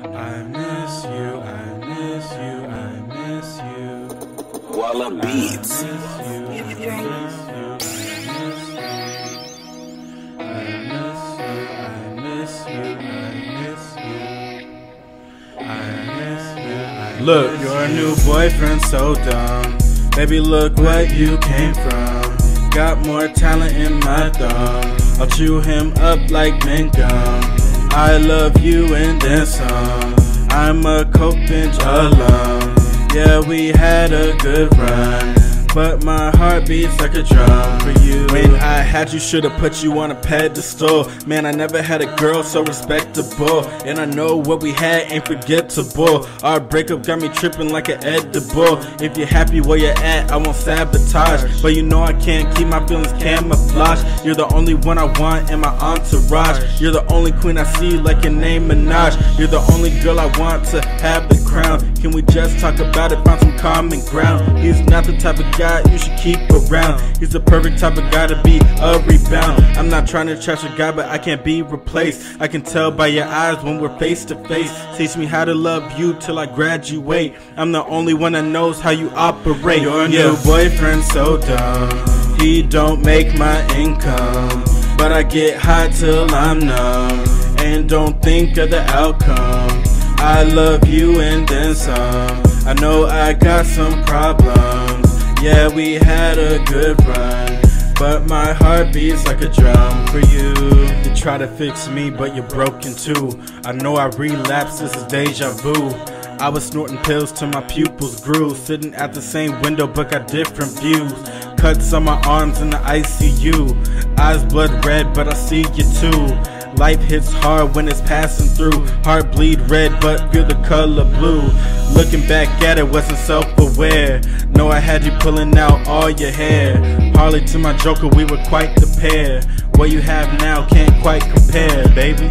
I miss you, I miss you, I miss you. GualaBeatz. You. I miss you, I miss you. I miss you, I miss you, I miss you. I miss you, I miss you. Look, your new boyfriend so dumb. Baby, look what you came from. Got more talent in my thumb. I'll chew him up like mint gum. I love you and then some. I'm a bench alum. Yeah, we had a good run. But my heart beats like a drum for you. When I had you, should've put you on a pedestal. Man, I never had a girl so respectable. And I know what we had ain't forgettable. Our breakup got me tripping like an edible. If you're happy where you're at, I won't sabotage. But you know I can't keep my feelings camouflaged. You're the only one I want in my entourage. You're the only queen I see like your name Minaj. You're the only girl I want to have the crown. Can we just talk about it, find some common ground? He's not the type of guy you should keep around. He's the perfect type of guy to be a rebound. I'm not trying to trash a guy, but I can't be replaced. I can tell by your eyes when we're face to face. Teach me how to love you till I graduate. I'm the only one that knows how you operate. Your new boyfriend so dumb. He don't make my income. But I get high till I'm numb. And don't think of the outcome. I love you and then some. I know I got some problems. Yeah, we had a good run. But my heart beats like a drum for you. You try to fix me, but you're broken too. I know I relapse, this is deja vu. I was snorting pills till my pupils grew. Sitting at the same window, but got different views. Cuts on my arms in the ICU. Eyes blood red, but I see you too. Life hits hard when it's passing through. Heart bleed red, but feel the color blue. Looking back at it, wasn't self aware. Know I had you pulling out all your hair. Harley to my Joker, we were quite the pair. What you have now can't quite compare, baby.